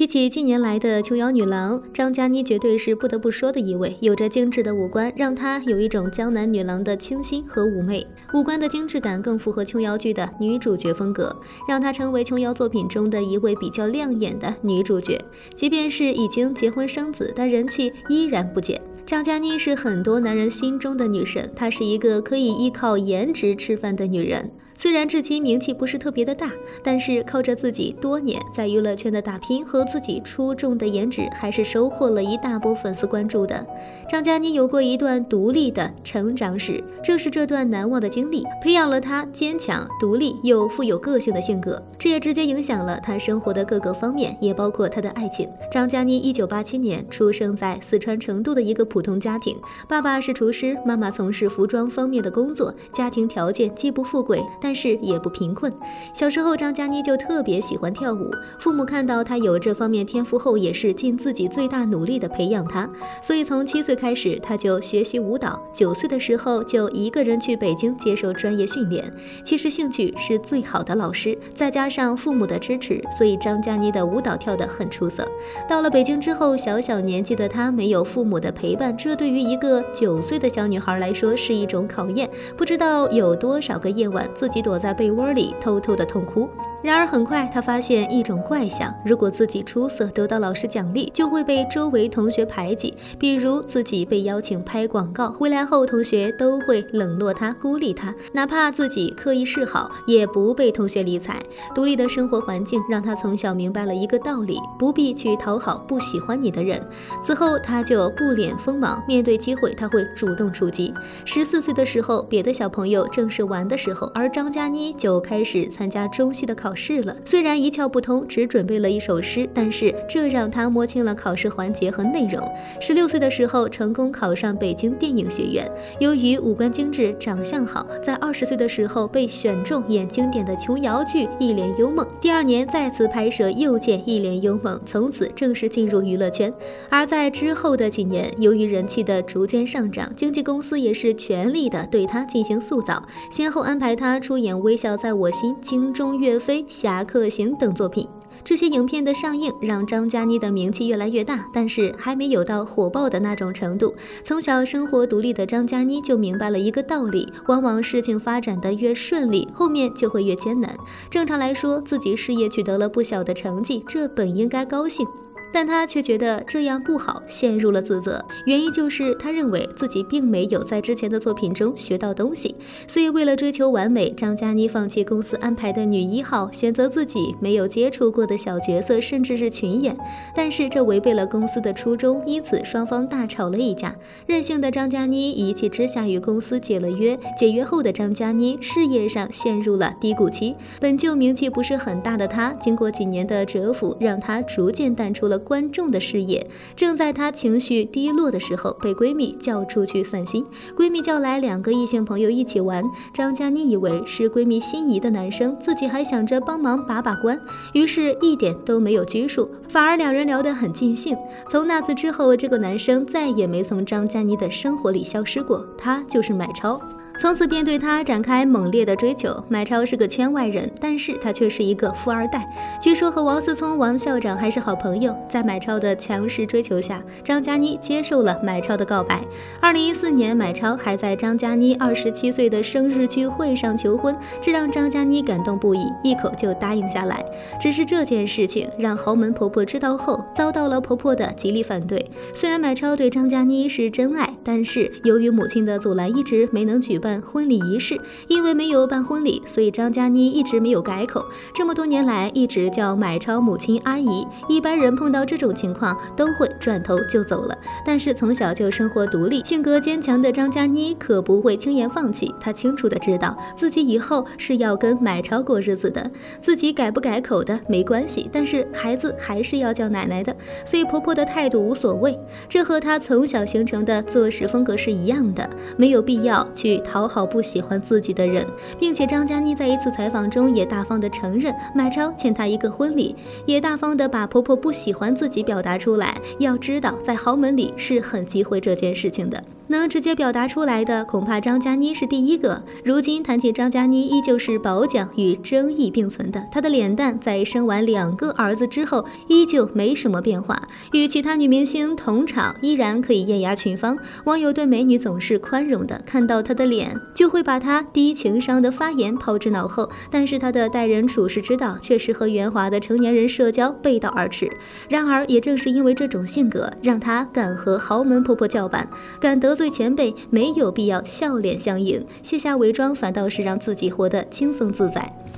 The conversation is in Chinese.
提起近年来的琼瑶女郎，张嘉倪绝对是不得不说的一位。有着精致的五官，让她有一种江南女郎的清新和妩媚。五官的精致感更符合琼瑶剧的女主角风格，让她成为琼瑶作品中的一位比较亮眼的女主角。即便是已经结婚生子，但人气依然不减。张嘉倪是很多男人心中的女神，她是一个可以依靠颜值吃饭的女人。虽然至今名气不是特别的大，但是靠着自己多年在娱乐圈的打拼和自己出众的颜值，还是收获了一大波粉丝关注的。张嘉倪有过一段独立的成长史，正是这段难忘的经历，培养了她坚强、独立又富有个性的性格，这也直接影响了她生活的各个方面，也包括她的爱情。张嘉倪一九八七年出生在四川成都的一个普通家庭，爸爸是厨师，妈妈从事服装方面的工作，家庭条件既不富贵，但但是也不贫困。小时候，张嘉倪就特别喜欢跳舞，父母看到她有这方面天赋后，也是尽自己最大努力的培养她。所以从七岁开始，她就学习舞蹈，九岁的时候就一个人去北京接受专业训练。其实兴趣是最好的老师，再加上父母的支持，所以张嘉倪的舞蹈跳得很出色。到了北京之后，小小年纪的她没有父母的陪伴，这对于一个九岁的小女孩来说是一种考验。不知道有多少个夜晚自己。躲在被窝里偷偷的痛哭。然而很快，他发现一种怪象：如果自己出色得到老师奖励，就会被周围同学排挤。比如自己被邀请拍广告，回来后同学都会冷落他、孤立他，哪怕自己刻意示好，也不被同学理睬。独立的生活环境让他从小明白了一个道理：不必去讨好不喜欢你的人。此后，他就不敛锋芒，面对机会他会主动出击。十四岁的时候，别的小朋友正是玩的时候，而张嘉倪就开始参加中戏的考。考试了，虽然一窍不通，只准备了一首诗，但是这让他摸清了考试环节和内容。十六岁的时候，成功考上北京电影学院。由于五官精致、长相好，在二十岁的时候被选中演经典的琼瑶剧《一帘幽梦》。第二年再次拍摄又见《一帘幽梦》，从此正式进入娱乐圈。而在之后的几年，由于人气的逐渐上涨，经纪公司也是全力的对他进行塑造，先后安排他出演《微笑在我心》《京中岳飞》。《侠客行》等作品，这些影片的上映让张嘉倪的名气越来越大，但是还没有到火爆的那种程度。从小生活独立的张嘉倪就明白了一个道理：往往事情发展的越顺利，后面就会越艰难。正常来说，自己事业取得了不小的成绩，这本应该高兴。但他却觉得这样不好，陷入了自责。原因就是他认为自己并没有在之前的作品中学到东西，所以为了追求完美，张嘉倪放弃公司安排的女一号，选择自己没有接触过的小角色，甚至是群演。但是这违背了公司的初衷，因此双方大吵了一架。任性的张嘉倪一气之下与公司解了约。解约后的张嘉倪事业上陷入了低谷期，本就名气不是很大的她，经过几年的蛰伏，让她逐渐淡出了。观众的视野，正在她情绪低落的时候，被闺蜜叫出去散心。闺蜜叫来两个异性朋友一起玩，张嘉倪以为是闺蜜心仪的男生，自己还想着帮忙把把关，于是一点都没有拘束，反而两人聊得很尽兴。从那次之后，这个男生再也没从张嘉倪的生活里消失过，他就是买超。从此便对他展开猛烈的追求。买超是个圈外人，但是他却是一个富二代。据说和王思聪、王校长还是好朋友。在买超的强势追求下，张嘉倪接受了买超的告白。二零一四年，买超还在张嘉倪二十七岁的生日聚会上求婚，这让张嘉倪感动不已，一口就答应下来。只是这件事情让豪门婆婆知道后，遭到了婆婆的极力反对。虽然买超对张嘉倪是真爱，但是由于母亲的阻拦，一直没能举办。婚礼仪式，因为没有办婚礼，所以张嘉倪一直没有改口。这么多年来，一直叫买超母亲阿姨。一般人碰到这种情况，都会转头就走了。但是从小就生活独立、性格坚强的张嘉倪可不会轻言放弃。她清楚的知道自己以后是要跟买超过日子的，自己改不改口的没关系，但是孩子还是要叫奶奶的。所以婆婆的态度无所谓，这和她从小形成的做事风格是一样的，没有必要去。讨好不喜欢自己的人，并且张嘉倪在一次采访中也大方的承认买超欠她一个婚礼，也大方的把婆婆不喜欢自己表达出来。要知道，在豪门里是很忌讳这件事情的。能直接表达出来的，恐怕张嘉倪是第一个。如今谈起张嘉倪，依旧是褒奖与争议并存的。她的脸蛋在生完两个儿子之后，依旧没什么变化，与其他女明星同场，依然可以艳压群芳。网友对美女总是宽容的，看到她的脸，就会把她低情商的发言抛之脑后。但是她的待人处事之道，却是和圆滑的成年人社交背道而驰。然而，也正是因为这种性格，让她敢和豪门婆婆叫板，敢得。对前辈没有必要笑脸相迎，卸下伪装，反倒是让自己活得轻松自在。